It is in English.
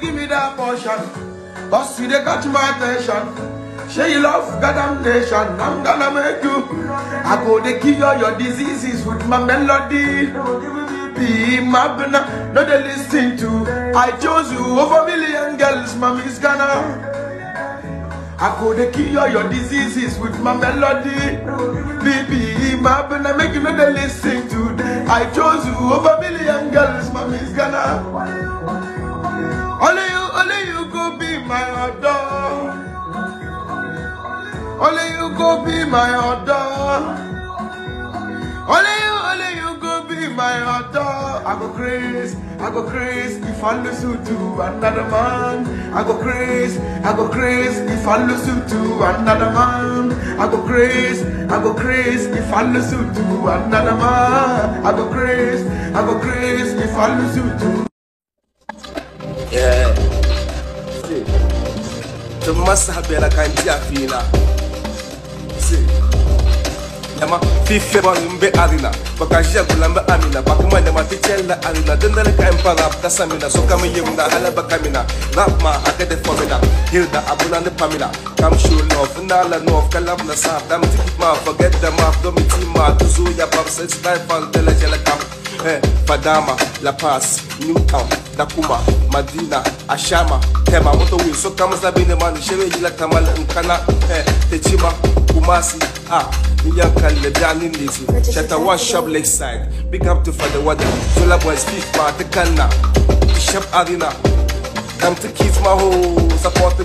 give me that portion. Cause you they catch my attention. Say you love God and nation, I'm gonna make you. I go to cure your diseases with my melody. Be my banner, no they listen to. I chose you over million girls, mommy's gonna. I go to cure your diseases with my melody. Baby, my banner, make you know they listen to. I chose you over million girls, mommy's gonna. My adore. Only you go be my adore. Only you, only you go be my adore. I go crazy, I go crazy if I lose you to another man. I go crazy, I go crazy if I lose you to another man. I go crazy, I go crazy if I lose you to another man. I go crazy, I go crazy if I lose you to. The must have been a kind of fina. See. Yama fife ba mbe arina baka jia kulambe amina bakuma da matichella arina dandale ka empara kasamina so kam yimna hala bakamina rap ma akade formina hilda abuna ne pamina kam show love na la love kalam na sa dam tikit ma forget the map do mi tima tuzu ya pop set style fan de la jela kam Eh, Padama, La Paz, Newtown, Dakuma, Madina, Ashama, Tema, Wheel, so kama sabine man, shewe yila kamal nkana, eh, Techiman, Kumasi, ah, Nyan Kalle, Dani Nizi, Shatta One Shop Lakeside, big up to Father Wada, Sola Boys, Beef, Ma, Tekana, Shop Arena, come to Kids Maho, support the